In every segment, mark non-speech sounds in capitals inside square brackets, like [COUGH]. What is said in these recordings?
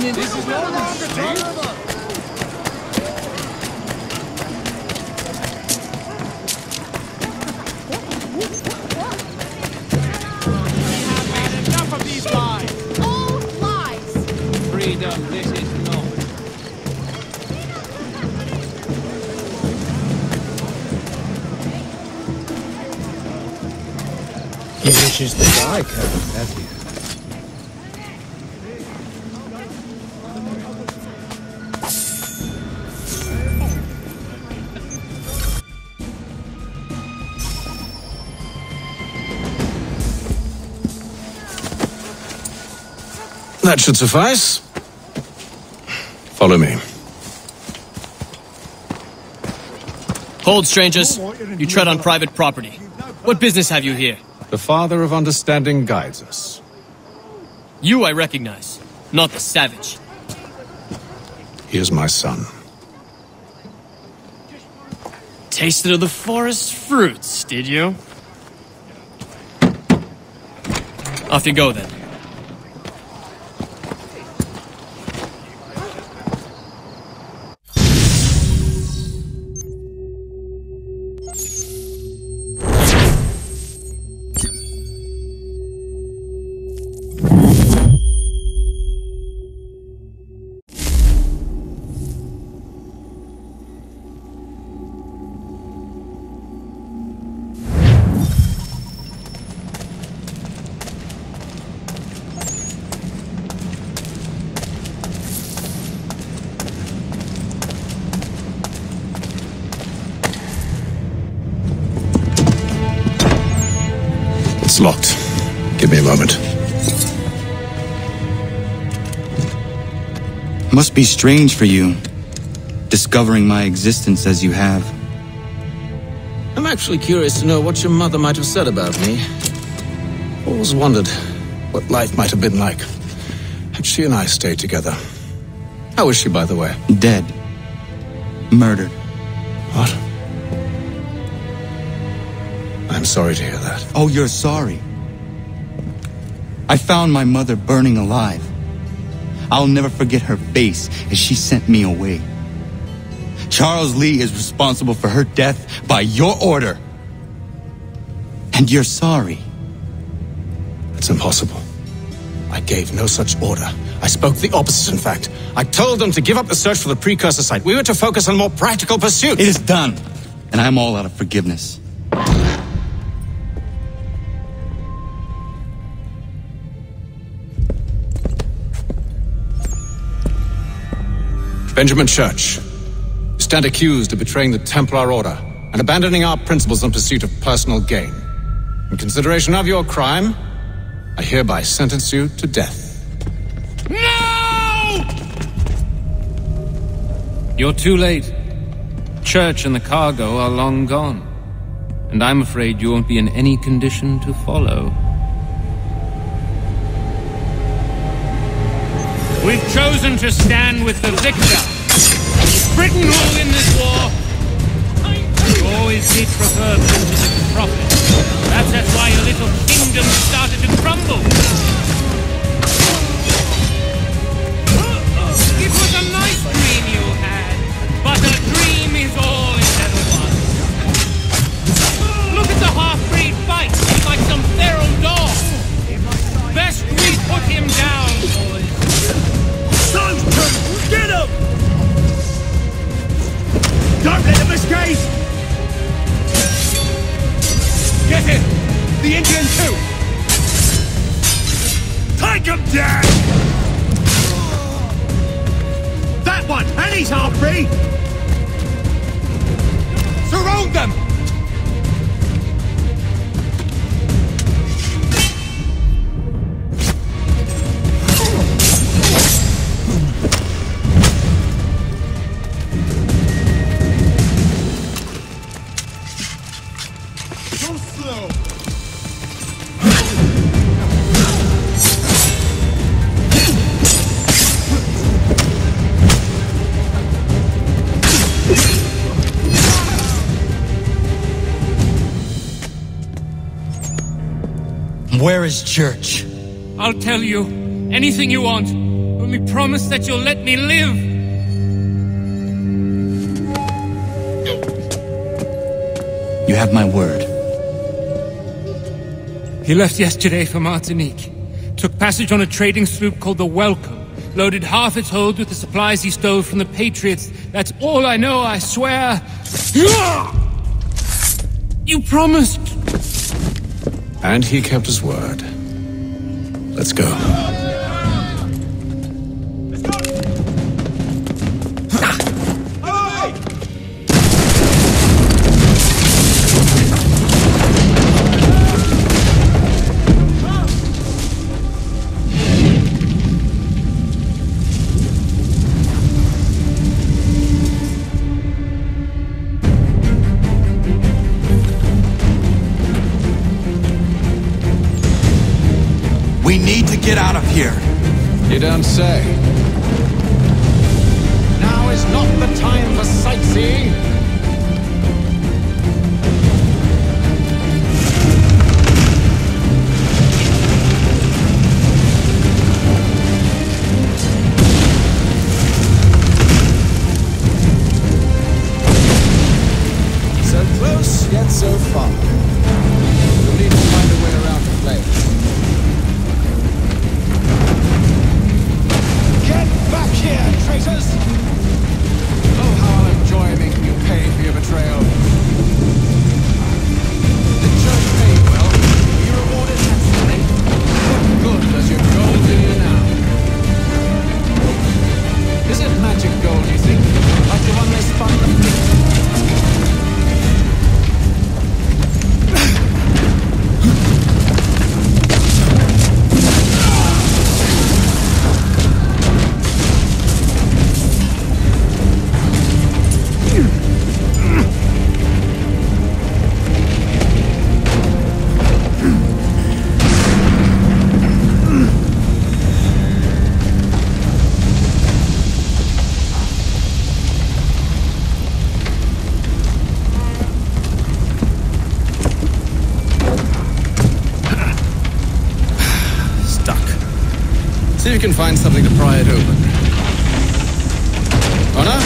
This is no longer Enough That should suffice. Follow me. Hold, strangers. You tread on private property. What business have you here? The Father of Understanding guides us. You I recognize, not the savage. He is my son. Tasted of the forest fruits, did you? Off you go then. It's locked. Give me a moment. Must be strange for you, discovering my existence as you have. I'm actually curious to know what your mother might have said about me. Always wondered what life might have been like had she and I stayed together. How is she, by the way? Dead. Murdered. What? Sorry to hear that. Oh, you're sorry. I found my mother burning alive. I'll never forget her face as she sent me away. Charles Lee is responsible for her death by your order. And you're sorry. It's impossible. I gave no such order. I spoke the opposite, in fact. I told them to give up the search for the precursor site. We were to focus on more practical pursuits. It is done. And I'm all out of forgiveness. Benjamin Church, you stand accused of betraying the Templar Order and abandoning our principles in pursuit of personal gain. In consideration of your crime, I hereby sentence you to death. No! You're too late. Church and the cargo are long gone. And I'm afraid you won't be in any condition to follow. We've chosen to stand with the victor. Win this war. You always did prefer principle to profit. Perhaps that's why your little kingdom started to crumble. It was a nice dream you had, but a dream is all it ever was. Look at the half-breed fight he's like some feral dog. Best we put him down, boys. Those Escape! Get him! The Indian too! Take him down! That one! And he's half free! Surround them! Church? I'll tell you anything you want. Only promise that you'll let me live. You have my word. He left yesterday for Martinique. Took passage on a trading sloop called the Welcome. Loaded half its hold with the supplies he stole from the Patriots. That's all I know, I swear. You promised. And he kept his word. Let's go. See if you can find something to pry it open. Connor?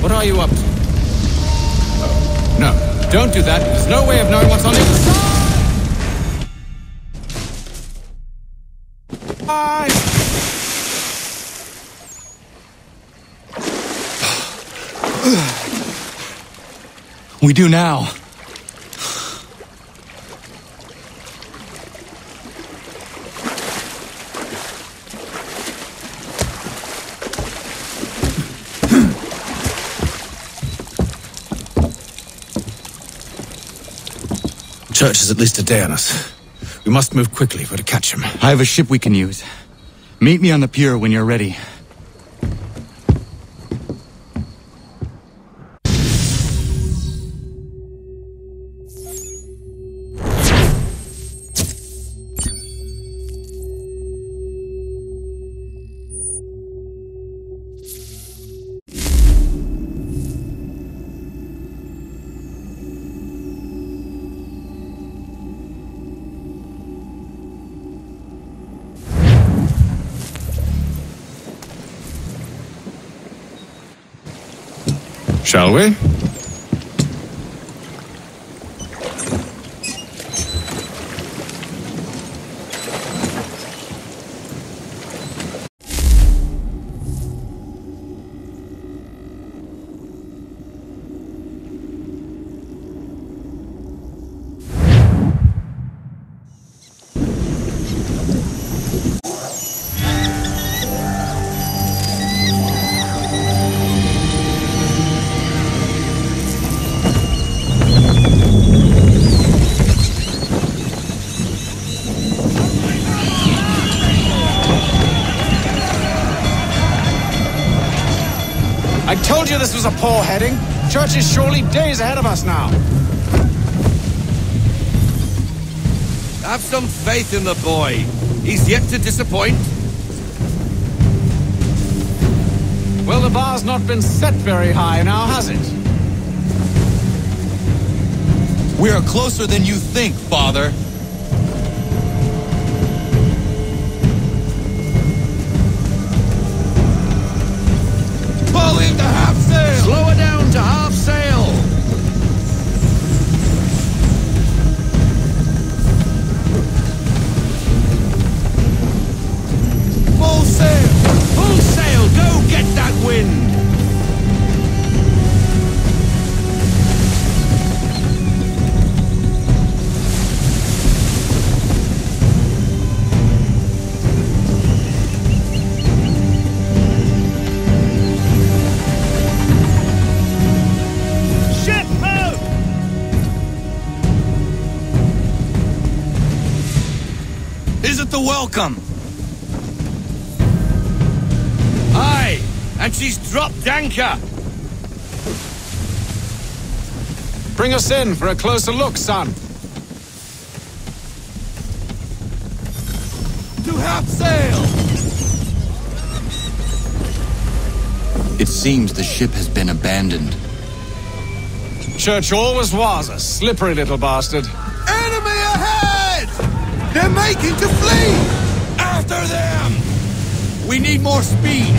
What are you up to? No. Don't do that. There's no way of knowing what's on the other side! We do now. Church is at least a day on us. We must move quickly if we're to catch him. I have a ship we can use. Meet me on the pier when you're ready. Shall we? This was a poor heading. Church is surely days ahead of us now. Have some faith in the boy. He's yet to disappoint. Well, the bar's not been set very high now, has it? We are closer than you think, Father. Welcome. Aye, and she's dropped anchor. Bring us in for a closer look, son. To half sail. It seems the ship has been abandoned. Church always was a slippery little bastard. Enemy ahead! They're making to flee! After them! We need more speed.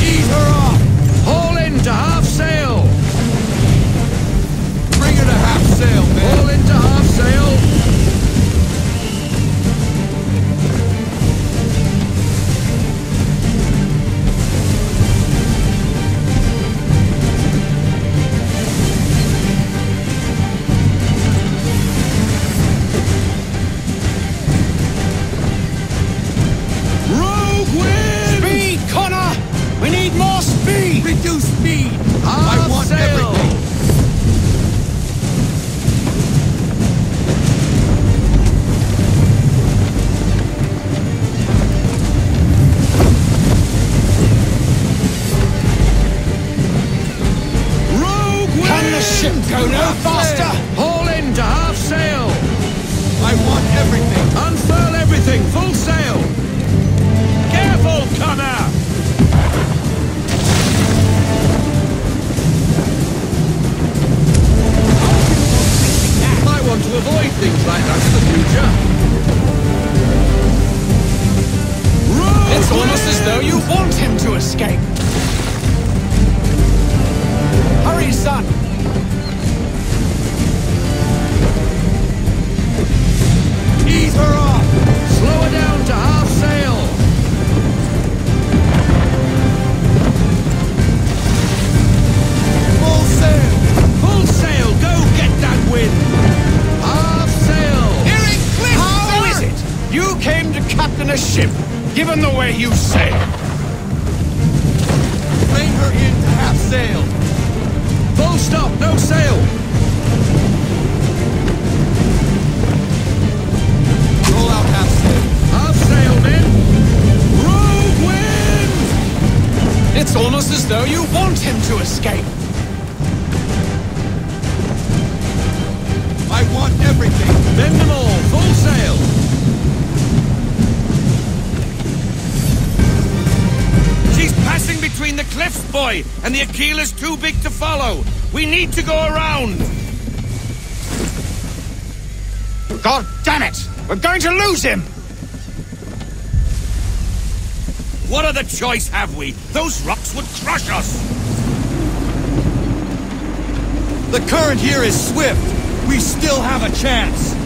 Ease her off! Haul into half sail! Bring her to half sail, man. Haul into half way you sail? Bring her in to half sail! Full stop! No sail! Roll out half sail! Half sail, men! Rogue wind! It's almost as though you want him to escape. I want everything! Bend them all! Full sail! Passing between the cliffs, boy, and the Aquila's too big to follow. We need to go around. God damn it! We're going to lose him! What other choice have we? Those rocks would crush us. The current here is swift. We still have a chance.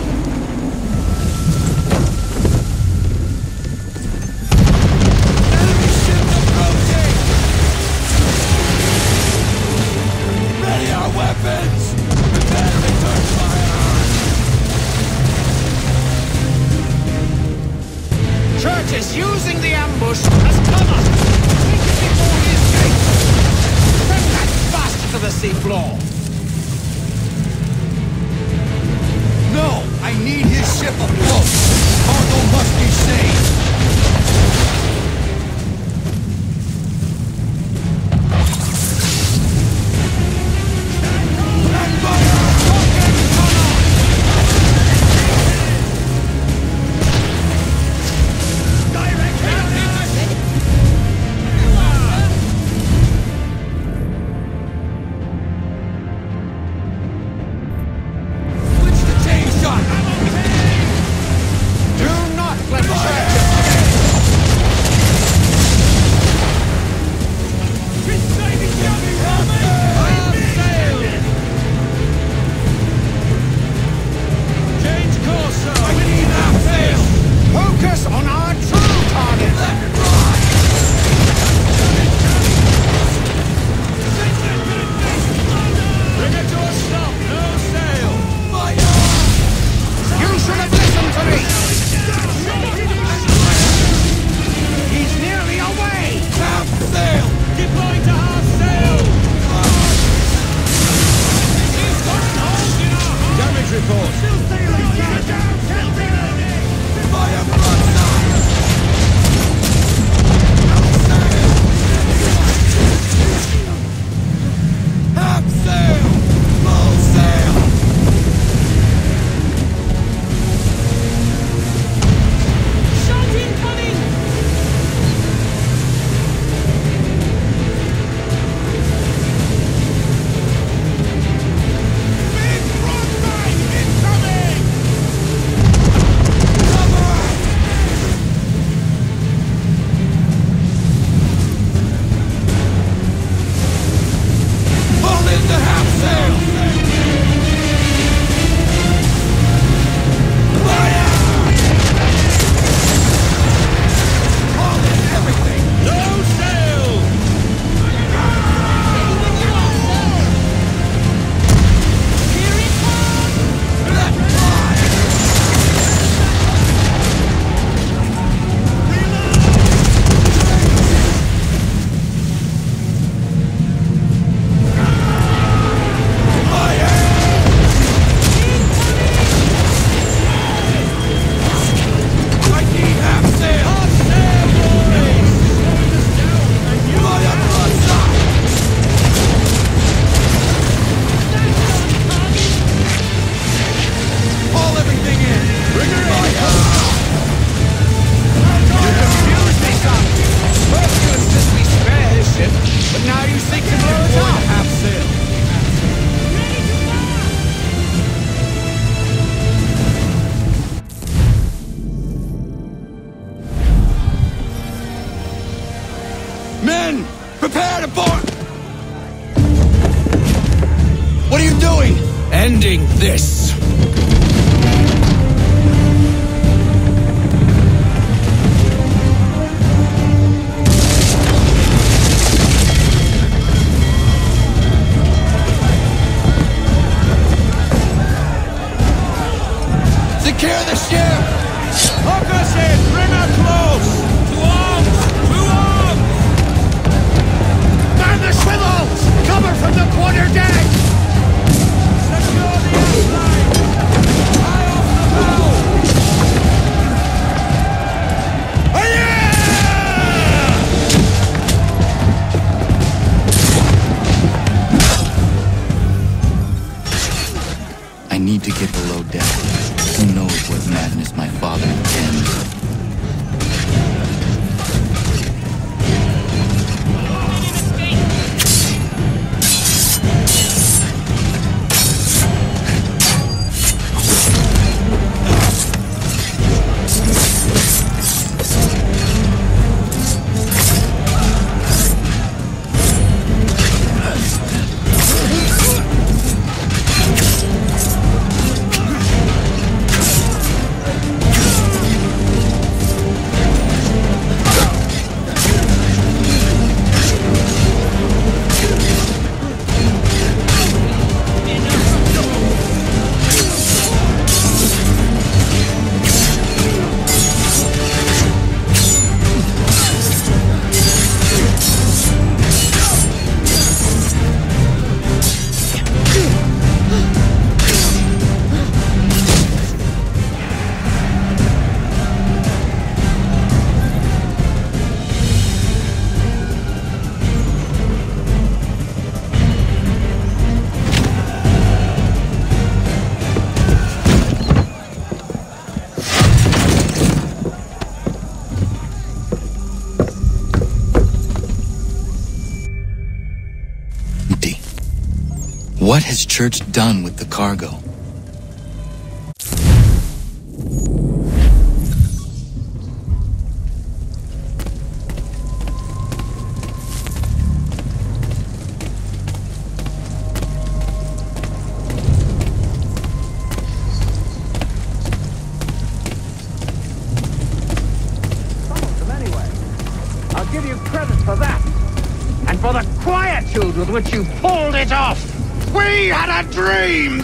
Church done with the cargo?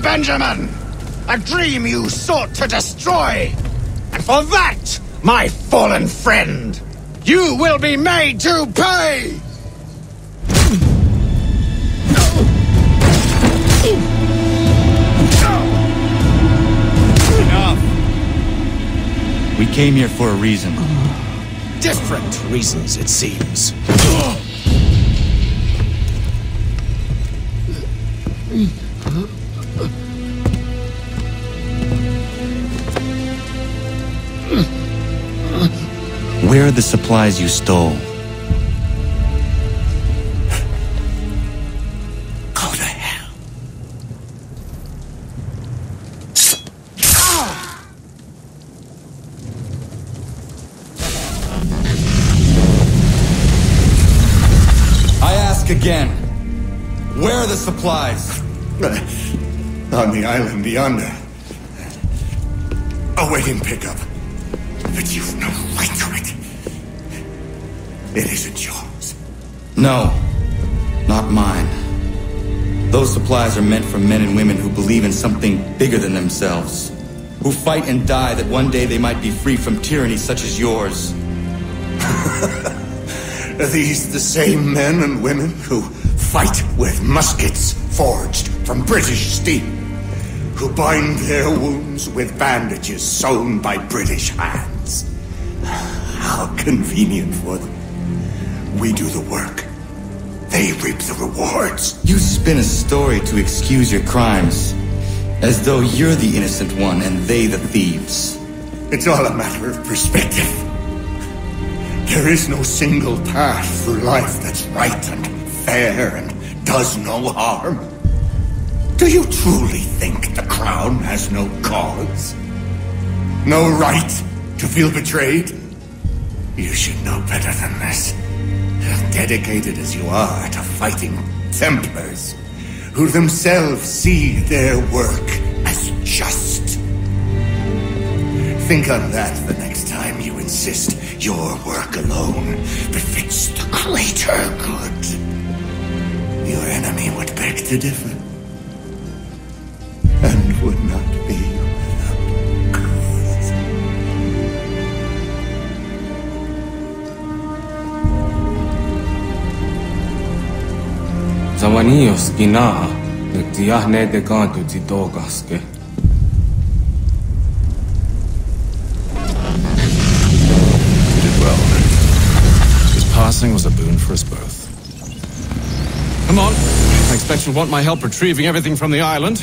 Benjamin! A dream you sought to destroy! And for that, my fallen friend, you will be made to pay! Enough! We came here for a reason. Different reasons, it seems. [LAUGHS] Where are the supplies you stole? Go to hell. I ask again. Where are the supplies? [LAUGHS] On the island yonder. Awaiting pickup. But you've no right to it. It isn't yours. No, not mine. Those supplies are meant for men and women who believe in something bigger than themselves. Who fight and die that one day they might be free from tyranny such as yours. [LAUGHS] Are these the same men and women who fight with muskets forged from British steel? Who bind their wounds with bandages sewn by British hands? How convenient for them. We do the work. They reap the rewards. You spin a story to excuse your crimes, as though you're the innocent one and they the thieves. It's all a matter of perspective. There is no single path through life that's right and fair and does no harm. Do you truly think the crown has no cause? No right to feel betrayed? You should know better than this. Dedicated as you are to fighting Templars, who themselves see their work as just. Think on that the next time you insist your work alone befits the greater good. Your enemy would beg to differ, and would not be Zawanios ginaha, nagtiyahne de gantu titogaske. He did well. His passing was a boon for us both. Come on. I expect you'll want my help retrieving everything from the island.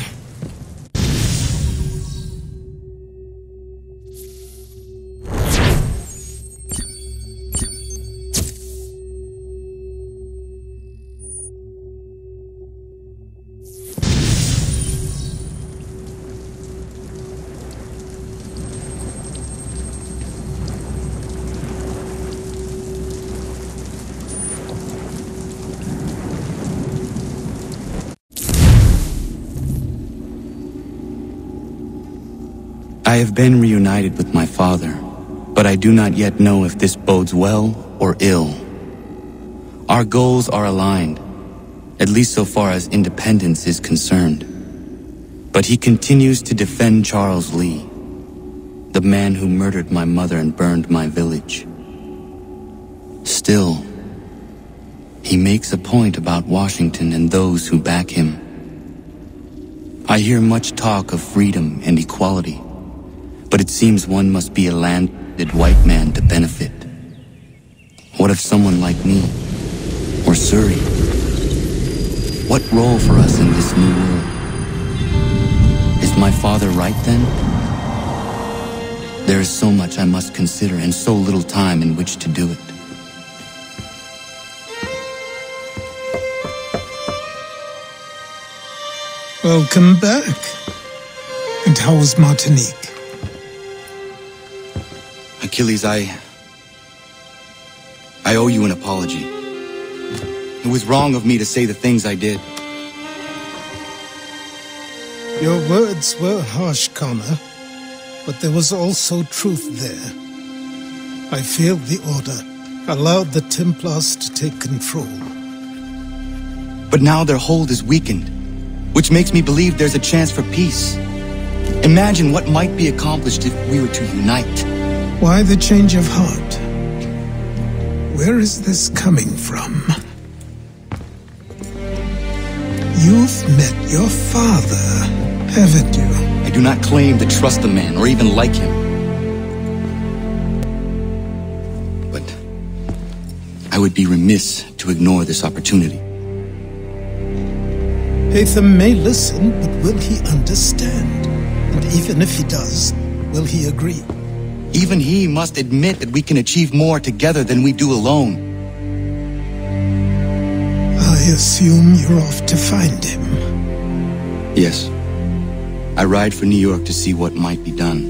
Have been reunited with my father, but I do not yet know if this bodes well or ill. Our goals are aligned, at least so far as independence is concerned. But he continues to defend Charles Lee, the man who murdered my mother and burned my village. Still, he makes a point about Washington and those who back him. I hear much talk of freedom and equality, but it seems one must be a landed white man to benefit. What of someone like me? Or Surrey? What role for us in this new world? Is my father right then? There is so much I must consider and so little time in which to do it. Welcome back. And how was Martinique? Achilles, I... I owe you an apology. It was wrong of me to say the things I did. Your words were harsh, Connor, but there was also truth there. I failed the Order, allowed the Templars to take control. But now their hold is weakened, which makes me believe there's a chance for peace. Imagine what might be accomplished if we were to unite. Why the change of heart? Where is this coming from? You've met your father, haven't you? I do not claim to trust the man or even like him. But I would be remiss to ignore this opportunity. Haytham may listen, but will he understand? And even if he does, will he agree? Even he must admit that we can achieve more together than we do alone. I assume you're off to find him. Yes. I ride for New York to see what might be done.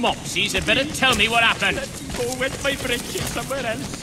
mopsies had better tell me what happened. Go wet my bridges somewhere else.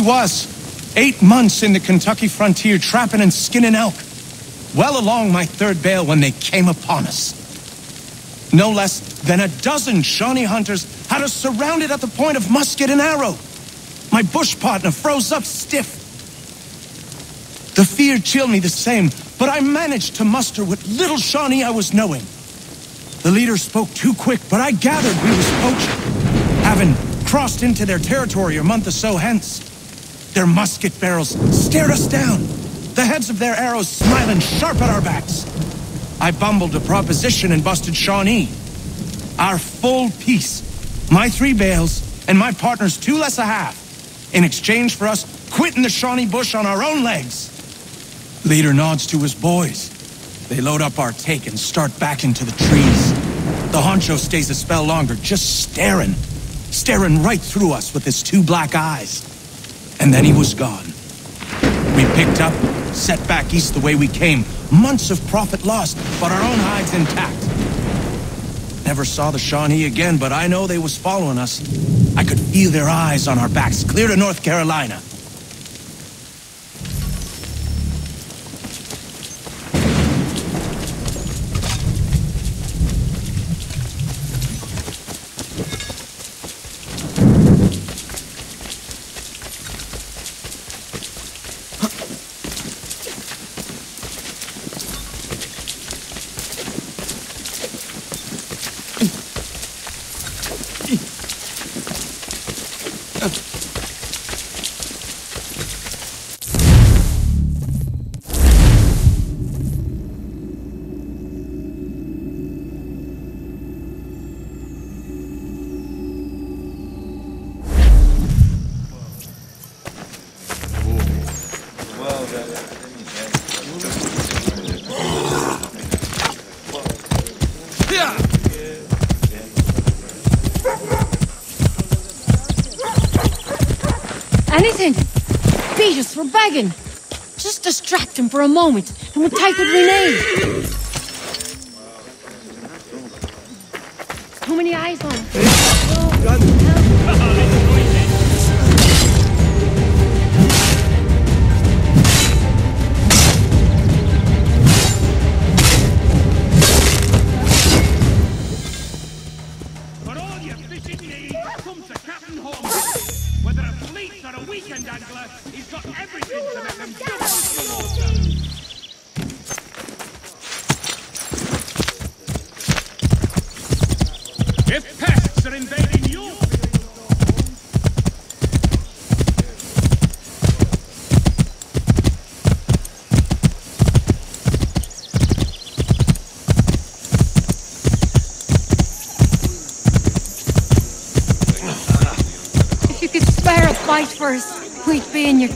Was, eight months in the Kentucky frontier, trapping and skinning elk. Well along my third bale when they came upon us. No less than a dozen Shawnee hunters had us surrounded at the point of musket and arrow. My bush partner froze up stiff. The fear chilled me the same, but I managed to muster what little Shawnee I was knowing. The leader spoke too quick, but I gathered we was poaching, having crossed into their territory a month or so hence. Their musket barrels stared us down, the heads of their arrows smiling sharp at our backs. I bumbled a proposition and busted Shawnee. Our full piece, my three bales, and my partner's two less a half, in exchange for us quitting the Shawnee bush on our own legs. Leader nods to his boys. They load up our take and start back into the trees. The honcho stays a spell longer, just staring staring right through us with his two black eyes. And then he was gone. We picked up, set back east the way we came. Months of profit lost, but our own hides intact. Never saw the Shawnee again, but I know they was following us. I could feel their eyes on our backs, clear to North Carolina. Distract him for a moment, and we'll take what we. Too many eyes on him.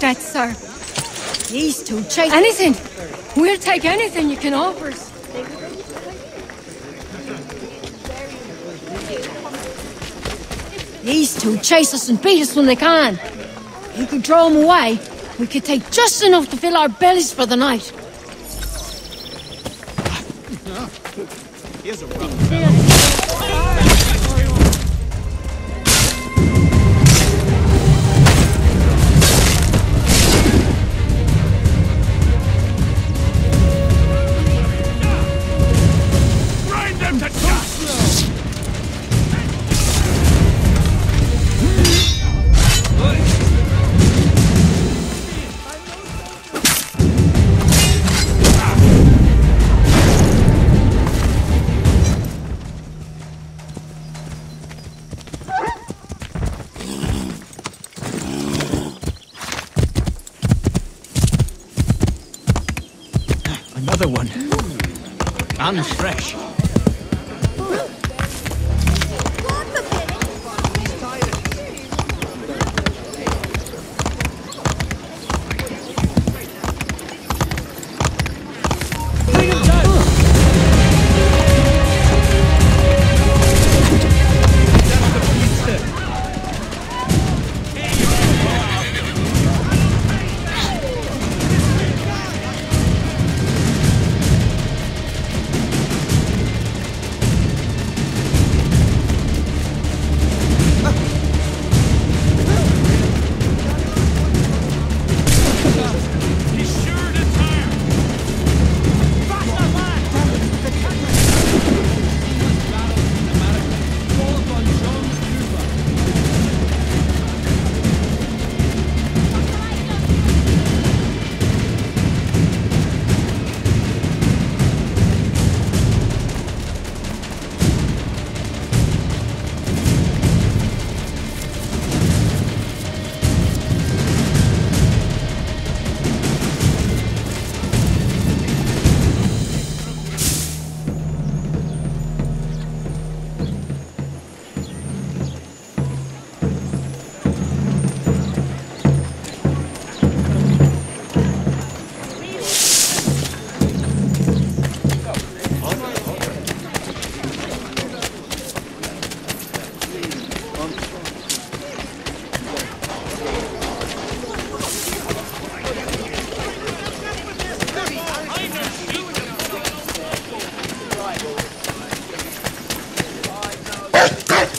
In sir. These two chase anything. We'll take anything you can offer us. These two chase us and beat us when they can. You could throw them away. We could take just enough to fill our bellies for the night. Another one. And fresh.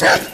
Shit!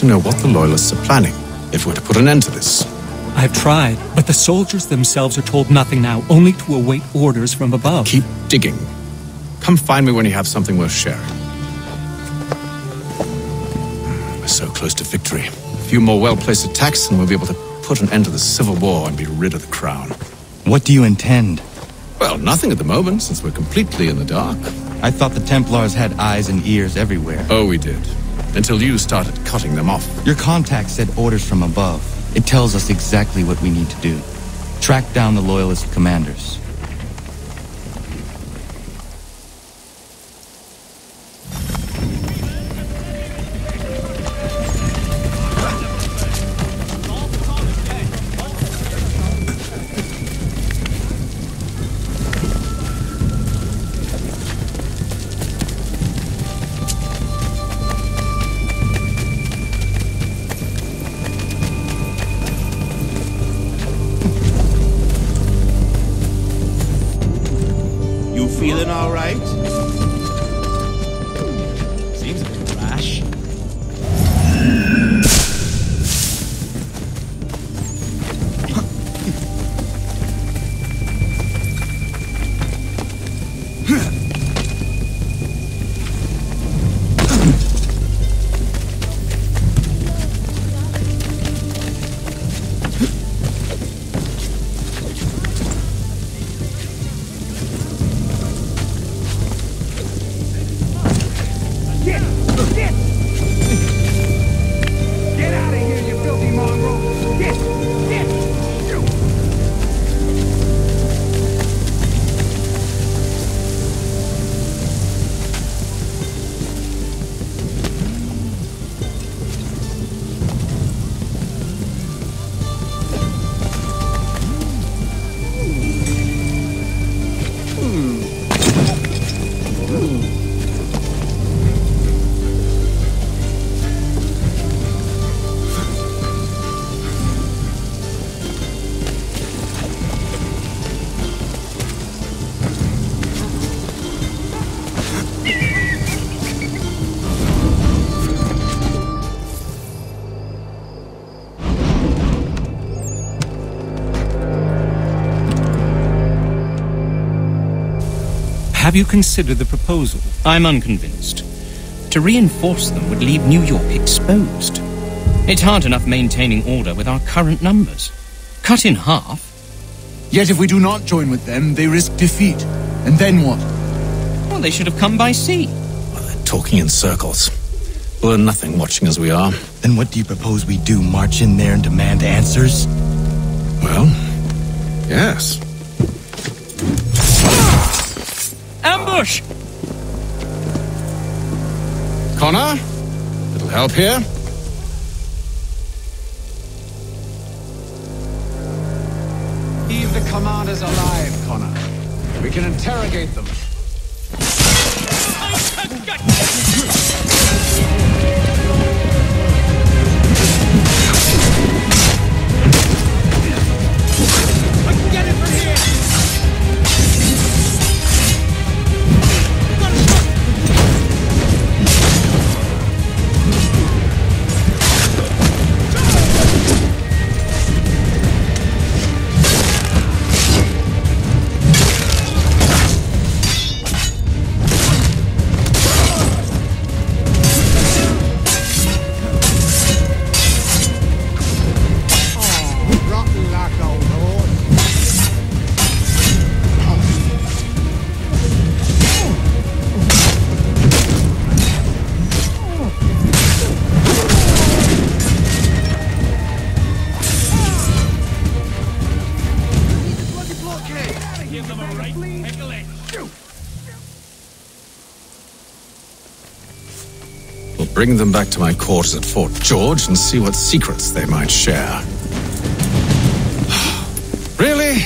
To know what the Loyalists are planning if we're to put an end to this. I've tried, but the soldiers themselves are told nothing now, only to await orders from above. Keep digging. Come find me when you have something worth sharing. We're so close to victory. A few more well placed attacks, and we'll be able to put an end to the Civil War and be rid of the crown. What do you intend? Well, nothing at the moment, since we're completely in the dark. I thought the Templars had eyes and ears everywhere. Oh, we did. Until you started cutting them off. Your contact said orders from above. It tells us exactly what we need to do. Track down the Loyalist commanders. All right? Have you considered the proposal? I'm unconvinced. To reinforce them would leave New York exposed. It's hard enough maintaining order with our current numbers. Cut in half. Yet if we do not join with them, they risk defeat. And then what? Well, they should have come by sea. Well, they're talking in circles. Learn nothing watching as we are. Then what do you propose we do? March in there and demand answers? Well, yes. Ambush! Connor? Little help here? Leave the commanders alive, Connor. We can interrogate them. [LAUGHS] bring them back to my quarters at Fort George and see what secrets they might share. [SIGHS] really?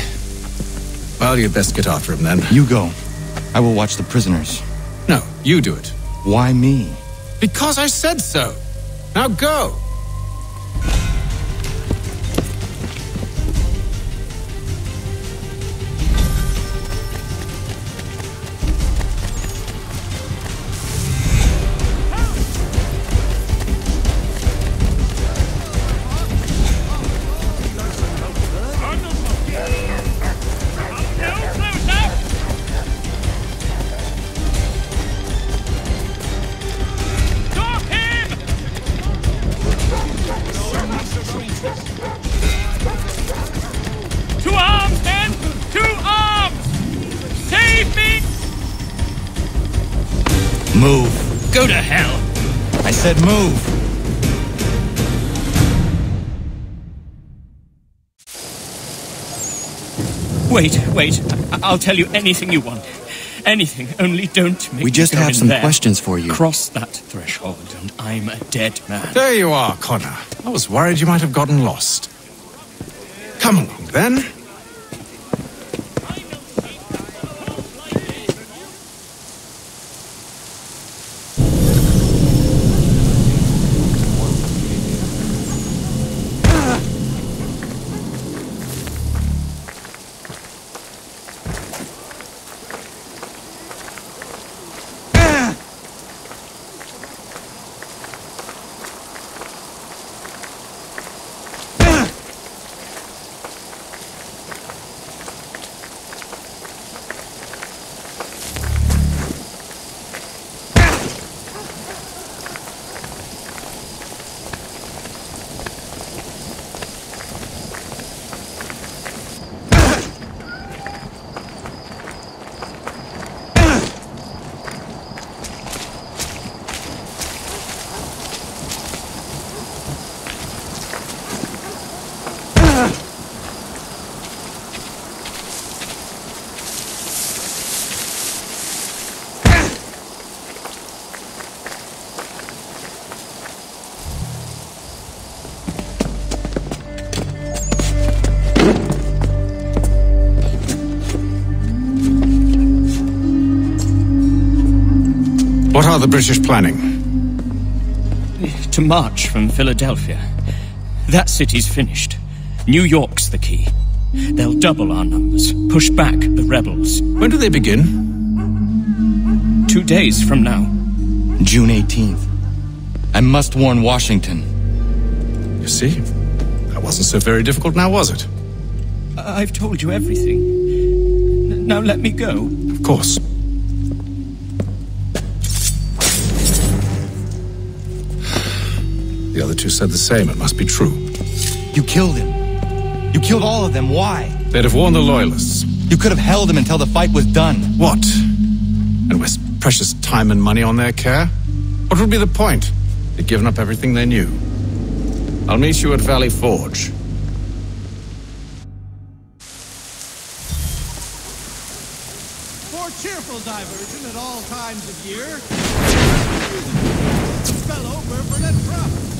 Well, you'd best get after him then. You go. I will watch the prisoners. No, you do it. Why me? Because I said so. Now go. Go said move. Wait, wait. I- I'll tell you anything you want. Anything. Only don't make We me just go have in some there. questions for you. Cross that threshold, and I'm a dead man. There you are, Connor. I was worried you might have gotten lost. Come along, then. Are the British planning? To march from Philadelphia. That city's finished. New York's the key. They'll double our numbers, push back the rebels. When do they begin? Two days from now. June 18th. I must warn Washington. You see? That wasn't so very difficult now, was it? I- I've told you everything. N- Now let me go. Of course. The other two said the same. It must be true. You killed him. You killed all of them. Why? They'd have warned the Loyalists. You could have held him until the fight was done. What? And waste precious time and money on their care? What would be the point? They'd given up everything they knew. I'll meet you at Valley Forge. For cheerful diversion at all times of year. Fell over Burnett Brook.